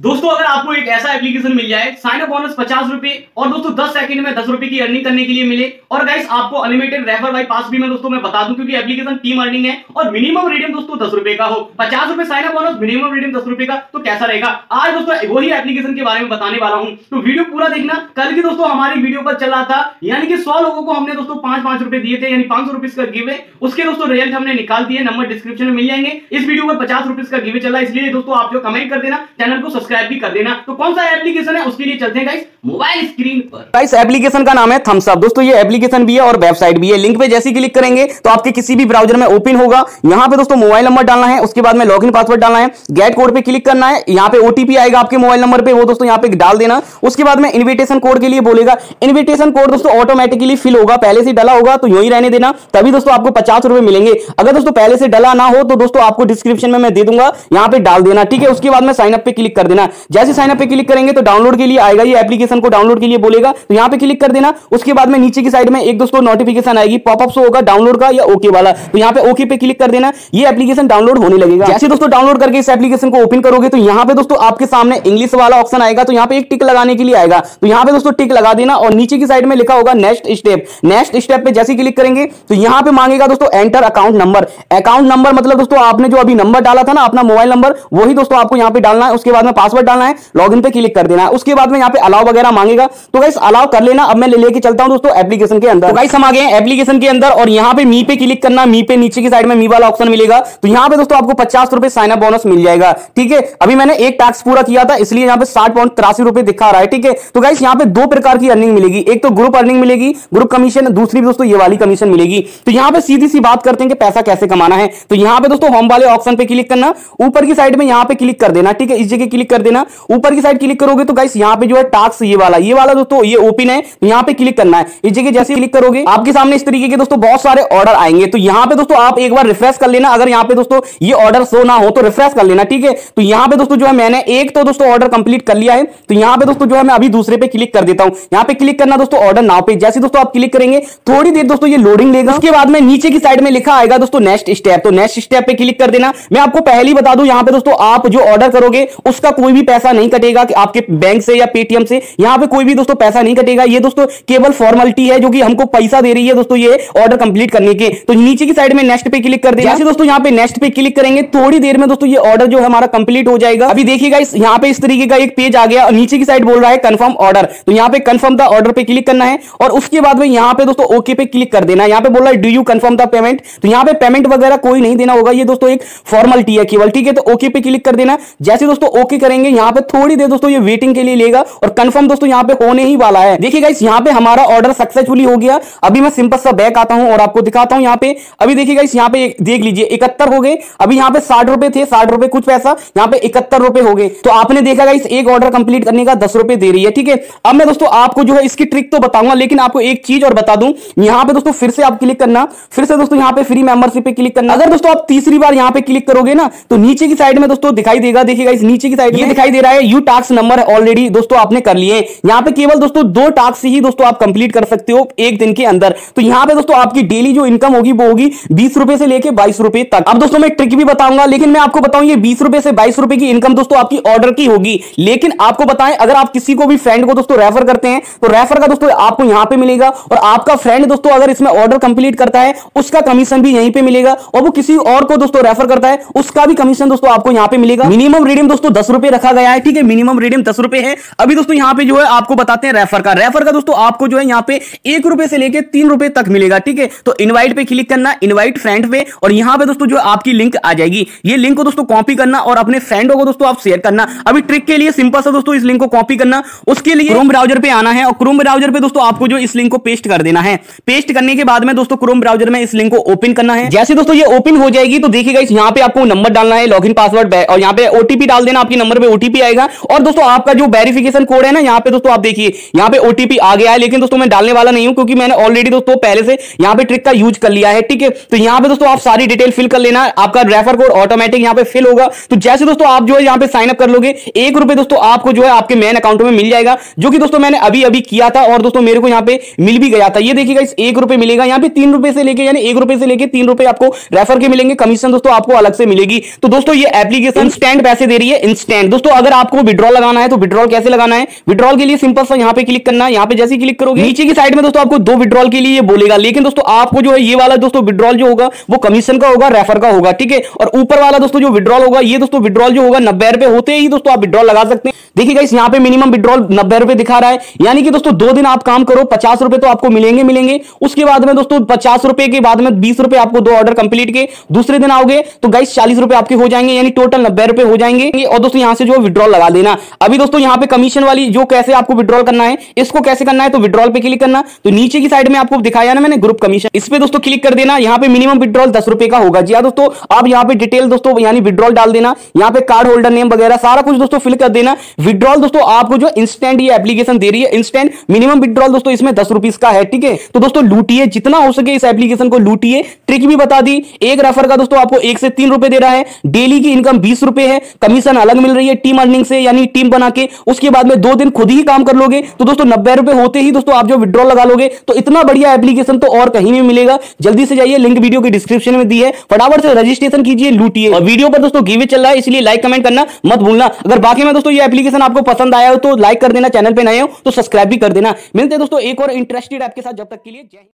दोस्तों, अगर आपको एक ऐसा एप्लीकेशन मिल जाए साइन अप बोनस पचास रुपए और दोस्तों, दस सेकंड में दस रुपए की अर्निंग करने के लिए मिले। और गाइस आपको अनलिमिटेड रेफर बाई पास भी मैं दोस्तों, मैं बता दूँ, क्योंकि एप्लीकेशन टीम अर्निंग है और मिनिमम रिडीम दोस्तों, दस रुपए का हो। पचास रुपए sign up bonus minimum redeem दस रुपए का तो कैसा रहेगा? आज दोस्तों, वही एप्लीकेशन के बारे में बताने वाला हूँ। तो वीडियो पूरा देखना। कल की दोस्तों, हमारी वीडियो पर चला था, यानी कि सौ लोगों को हमने दोस्तों पाँच पाँच रुपए दिए थे, यानी पाँच सौ रुपीज़ का गिवे उसके दोस्तों रिज़ल्ट हमने निकाल दिए, नंबर डिस्क्रिप्शन में मिल जाएँगे। इस वीडियो पर पचास रुपीज़ का गिवे चला, इसलिए दोस्तों, आप जो कमेंट कर देना चैनल को सब्सक्राइब भी कर देना। तो कौन सा एप्लीकेशन है? उसके लिए चलते हैं गाइस मोबाइल स्क्रीन पर। गाइस एप्लीकेशन का नाम है थम्स अप दोस्तों, ये एप्लीकेशन भी है और वेबसाइट भी है। लिंक पे जैसे क्लिक करेंगे तो आपके किसी भी ब्राउज़र में ओपन होगा। यहाँ पे दोस्तों मोबाइल नंबर डालना है, उसके बाद में लॉगिन पासवर्ड डालना है। गेट कोड पे क्लिक करना है, यहाँ पे ओटीपी आएगा आपके मोबाइल नंबर पे, वो दोस्तों यहाँ पे डाल देना। उसके बाद में इन्विटेशन कोड के लिए बोलेगा। इन्विटेशन कोड दोस्तों ऑटोमेटिकली फिल होगा, पहले से डाला होगा तो यू ही रहने देना। तभी दोस्तों आपको पचास रुपए मिलेंगे। अगर दोस्तों पहले से डाला ना हो तो दोस्तों आपको डिस्क्रिप्शन में मैं दे दूँगा, यहाँ पे डाल देना, ठीक है? उसके बाद में साइन अप पे क्लिक कर देना। जैसे साइन अप क्लिक करेंगे तो डाउनलोड के लिए आएगा, ये एप्लीकेशन को डाउनलोड के लिए बोलेगा। तो यहाँ पे क्लिक कर देना। उसके बाद में नीचे की साइड में एक दोस्तों नोटिफिकेशन आएगी। पॉपअप शो होगा डाउनलोड का या ओके वाला। तो यहाँ पे ओके पे क्लिक कर देना। ये एप्लीकेशन डाउनलोड होने लगेगा। जैसे दोस्तों डाउनलोड करके इस एप्लीकेशन को ओपन करोगे तो यहाँ पे दोस्तों आपके सामने इंग्लिश वाला ऑप्शन आएगा। तो यहाँ पे एक टिक लगाने के लिए आएगा। तो यहाँ पे दोस्तों टिक लगा देना और नीचे की साइड में लिखा होगा नेक्स्ट स्टेप नेक्स्ट स्टेप पे जैसे क्लिक करेंगे तो यहाँ पे मांगेगा दोस्तों enter account number account number मतलब दोस्तों आपने जो अभी नंबर डाला था ना, अपना मोबाइल नंबर वही दोस्तों आपको यहाँ पे डालना है। उसके बाद में पासवर्ड डालना है लॉगिन पे क्लिक कर देना है। उसके बाद में यहाँ पे अलाव वगैरह मांगेगा। तो गाइस अलाव कर लेना। अब मैं लेके चलता हूँ दोस्तों एप्लीकेशन के अंदर। तो गाइस हम आ गए एप्लीकेशन के अंदर और यहाँ पे मी पे क्लिक करना मी पे नीचे की साइड में मी वाला ऑप्शन मिलेगा। तो यहाँ पे दोस्तों आपको पचास रुपए साइन अप बोनस मिल जाएगा। ठीक है? अभी मैंने एक टैक्स पूरा किया था, इसलिए यहाँ पे साठ पॉइंट तिरासी रुपए दिखा रहा है। ठीक है? तो गाइस यहाँ पे दो प्रकार की अर्निंग मिलेगी। एक तो ग्रुप अर्निंग मिलेगी ग्रुप कमीशन दूसरी दोस्तों ये वाली कमीशन मिलेगी। तो यहाँ पे सीधी सी बात करते हैं कि पैसा कैसे कमाना है। तो यहाँ पे दोस्तों होम वाले ऑप्शन पे क्लिक करना, ऊपर की साइड में यहाँ पे क्लिक कर देना। ठीक है? इस जगह क्लिक कर देना। ऊपर की साइड क्लिक करोगे तो गाइस यहाँ पे जो है टास्क ये वाला। ये वाला दोस्तों, ये ओपन है तो यहाँ पे क्लिक करना है। इस जगह जैसे क्लिक करोगे, आपके सामने इस तरीके के दोस्तों बहुत सारे ऑर्डर आएँगे। तो यहाँ पे दोस्तों आप एक बार रिफ्रेश कर लेना। अगर यहाँ पे दोस्तों ये ऑर्डर शो ना हो तो रिफ्रेश कर लेना, ठीक है? तो यहाँ पे दोस्तों जो है मैंने एक तो दोस्तों ऑर्डर कंप्लीट कर लिया है। तो यहाँ पे दोस्तों जो है मैं अभी दूसरे पे क्लिक कर देता हूँ। यहाँ पे क्लिक करना दोस्तों ऑर्डर नाव पे। जैसे दोस्तों आप क्लिक करेंगे, थोड़ी देर दोस्तों ये लोडिंग लेगा। उसके बाद में नीचे की साइड में लिखा आएगा दोस्तों नेक्स्ट स्टेप तो नेक्स्ट स्टेप पे क्लिक कर देना। मैं आपको पहले ही बता दूँ, यहाँ पे दोस्तों आप जो ऑर्डर करोगे, उसका कोई भी पैसा नहीं कटेगा कि आपके बैंक से या पेटीएम से यहाँ पे कोई भी दोस्तों पैसा नहीं कटेगा। ये दोस्तों केवल फॉर्मेलिटी है जो कि हमको पैसा दे रही है दोस्तों ये ऑर्डर कंप्लीट करने के। तो नीचे की साइड में नेक्स्ट पे क्लिक कर देना। दोस्तों यहाँ पे नेक्स्ट पे क्लिक करेंगे। थोड़ी देर में दोस्तों ये ऑर्डर जो हमारा कंप्लीट हो जाएगा। अभी देखिएगा इस यहाँ पे इस तरीके का एक पेज आ गया। और नीचे की साइड बोल रहा है कंफर्म ऑर्डर तो यहाँ पे कंफर्म द ऑर्डर पे क्लिक करना है। और उसके बाद में यहाँ पे दोस्तों ओके पे क्लिक कर देना। यहाँ पे बोल रहा है do you confirm the payment तो यहाँ पे पेमेंट वगैरह कोई नहीं देना होगा। ये दोस्तों एक फॉर्मेलिटी है केवल ठीक है? तो ओके पे क्लिक कर देना। जैसे दोस्तों ओके करेंगे, यहाँ पे थोड़ी देर दोस्तों ये वेटिंग के लिए लेगा और कंफर्म दोस्तों यहाँ पे होने ही वाला है। देखिएगा इस यहाँ पे हमारा ऑर्डर सक्सेसफुली हो गया। अभी मैं सिंपल सा बैक आता हूँ और आपको दिखाता हूँ यहाँ पे। अभी देखिएगा इस यहाँ पे देख लीजिए, इकहत्तर हो गए। अभी यहाँ पे साठ रुपए थे, साठ रुपए कुछ पैसा, यहाँ पे इकहत्तर रुपए हो गए। तो आपने देखा इस एक ऑर्डर कंप्लीट करने का दस रुपए दे रही है, ठीक है? अब मैं दोस्तों आपको जो है इसकी ट्रिक तो बताऊँगा, लेकिन आपको एक चीज़ और बता दूँ। यहाँ पे दोस्तों फिर से आप क्लिक करना। फिर से दोस्तों यहाँ पे फ्री मेंबरशिप क्लिक करना। अगर दोस्तों आप तीसरी बार यहाँ पे क्लिक करोगे ना तो नीचे की साइड में दोस्तों दिखाई देगा। देखिएगा इस नीचे की साइड ये दिखाई दे रहा है यू टास्क नंबर ऑलरेडी दोस्तों आपने कर लिए। यहाँ पे केवल दोस्तों दो टास्क ही दोस्तों आप कंप्लीट कर सकते हो एक दिन के अंदर। तो यहाँ पे दोस्तों आपकी डेली जो इनकम होगी, वो होगी बीस रुपए से लेके बाईस रुपए तक। अब दोस्तों मैं ट्रिक भी बताऊँगा, लेकिन मैं आपको बताऊँ, ये बीस रुपए से बाईस रुपए की इनकम दोस्तों आपकी ऑर्डर की होगी। लेकिन आपको बताएँ, अगर आप किसी को भी फ्रेंड को दोस्तों रेफर करते हैं तो रेफर का दोस्तों आपको यहाँ पे मिलेगा और आपका फ्रेंड दोस्तों अगर इसमें ऑर्डर कंप्लीट करता है, उसका कमीशन भी यहीं पे मिलेगा और वो किसी और को दोस्तों रेफर करता है, उसका भी कमीशन दोस्तों आपको यहाँ पे मिलेगा। मिनिमम रिडीम दोस्तों दस रुपए रखा गया है, ठीक है? मिनिमम रिडीम दस रुपए है। अभी दोस्तों, यहाँ पे जो है, आपको बताते हैं रेफर का। रेफर का दोस्तों, आपको जो है, यहाँ पे एक रुपए से लेकर तीन रुपए तक मिलेगा, ठीक है? तो इनवाइट पे क्लिक करना इनवाइट फ्रेंड पे, और यहाँ पे दोस्तों जो आपकी लिंक आ जाएगी। ये लिंक को दोस्तों कॉपी करना और अपने फ्रेंडों को दोस्तों आप शेयर करना। अभी ट्रिक के लिए सिंपल सा दोस्तों, इस लिंक को कॉपी करना। उसके लिए क्रोम ब्राउज़र पे आना है, और क्रोम ब्राउज़र पे दोस्तों, आपको जो इस लिंक को पेस्ट कर देना है। पेस्ट करने के बाद में दोस्तों क्रोम ब्राउज़र में इस लिंक को ओपन करना है। जैसे दोस्तों, ये ओपन हो जाएगी तो देखिएगा, इस यहाँ पे आपको नंबर डालना है लॉगिन पासवर्ड और यहाँ पे ओटीपी डाल देना, आपके नंबर पे ओटीपी आएगा। और दोस्तों आपका जो वेरिफिकेशन कोड है ना यहाँ पे दोस्तों आप देखिए यहाँ पे ओटीपी आ गया है लेकिन दोस्तों मैं डालने वाला नहीं हूँ क्योंकि मैंने ऑलरेडी दोस्तों पहले से यहाँ पे ट्रिक का यूज़ कर लिया है ठीक है? तो यहाँ पे दोस्तों आप सारी डिटेल फिल कर लेना आपका रेफर कोड ऑटोमेटिक यहाँ पे फिल होगा। तो जैसे दोस्तों आप जो है यहाँ पे साइन अप कर लोगे एक रुपए दोस्तों आपको जो है आपके मेन अकाउंट में मिल जाएगा जो कि दोस्तों मैंने अभी अभी किया था और दोस्तों मेरे को यहाँ पे मिल भी गया था। ये देखिएगा इस एक रुपए मिलेगा यहाँ पे तीन रुपए से लेके यानी एक रुपए से लेके तीन रुपए आपको रेफर के मिलेंगे कमीशन दोस्तों आपको अलग से मिलेगी। तो दोस्तों ये एप्लीकेशन इंस्टेंट पैसे दे रही है इंस्टेंट दोस्तों, अगर आपको विड्रॉल लगाना है तो विड्रॉल कैसे लगाना है? विड्रॉल के लिए सिंपल सा यहाँ पे क्लिक करना है। यहाँ पे जैसे क्लिक करोगे, नीचे की साइड में दोस्तों आपको दो विड्रॉल के लिए बोलेगा। लेकिन दोस्तों, आपको जो है ये वाला दोस्तों विड्रॉल जो होगा, वो कमीशन का होगा रेफर का होगा, ठीक है? और ऊपर वाला दोस्तों जो विड्रॉल होगा, ये दोस्तों विड्रॉल जो होगा, नब्बे रुपए होते ही दोस्तों आप विड्रॉल लगा सकते हैं। देखिएगा इस यहाँ पे मिनिमम विड्रॉल नब्बे रुपए दिखा रहा है। यानी कि दोस्तों, दो दिन आप काम करो, पचास रुपए तो आपको मिलेंगे मिलेंगे। उसके बाद में दोस्तों, पचास रुपए के बाद में बीस रुपए आपको दो ऑर्डर कंप्लीट के दूसरे दिन आओगे तो गाइस चालीस रुपए आपके हो जाएँगे, यानी टोटल नब्बे रुपए हो जाएँगे। और दोस्तों यहाँ से जो विड्रॉल लगा देना। अभी दोस्तों यहाँ पे कमीशन वाली जो कैसे आपको विड्रॉल करना है, इसको कैसे करना है तो विड्रॉल पे क्लिक करना। तो नीचे की साइड में आपको दिखाया ना मैंने ग्रुप कमीशन इस पे दोस्तों क्लिक कर देना। यहाँ पे मिनिमम विड्रॉल दस का होगा। जी हाँ दोस्तों, आप यहाँ पे डिटेल दोस्तों, यानी विड्रॉल डाल देना। यहाँ पे कार्ड होल्डर नेम वगैरह सारा कुछ दोस्तों फिल कर देना। विड्रॉल दोस्तों आपको जो इंस्टेंट ये एप्लीकेशन दे रही है इंस्टेंट मिनिमम विड्रॉल दोस्तों इसमें दस का है, ठीक है? तो दोस्तों लूटिए, जितना हो सके इस एप्लीकेशन को लूटिए। ट्रिक भी बता दी। एक रेफर का दोस्तों आपको एक से तीन रुपए दे रहा है। डेली की इनकम बीस रुपए है। कमीशन अलग मिल रही है टीम अर्निंग से, यानी टीम बना के, उसके बाद में दो दिन खुद ही काम कर लोगे। तो दोस्तों, नब्बे रुपए होते ही दोस्तों आप जो विड्रॉल लगा लोगे तो इतना बढ़िया एप्लीकेशन तो और कहीं नहीं मिलेगा। जल्दी से जाइए लिंक वीडियो की डिस्क्रिप्शन में दी है। फटाफट से रजिस्ट्रेशन कीजिए, लूटिए। और वीडियो पर दोस्तों गिवे चल रहा है, इसलिए लाइक कमेंट करना मत भूलना। अगर बाकी में दोस्तों ये एप्लीकेशन आपको पसंद आया हो तो लाइक कर देना चैनल पर नए हो तो सब्सक्राइब भी कर देना। मिलते दोस्तों एक और इंटरेस्टेड ऐप के साथ, जब तक के लिए जय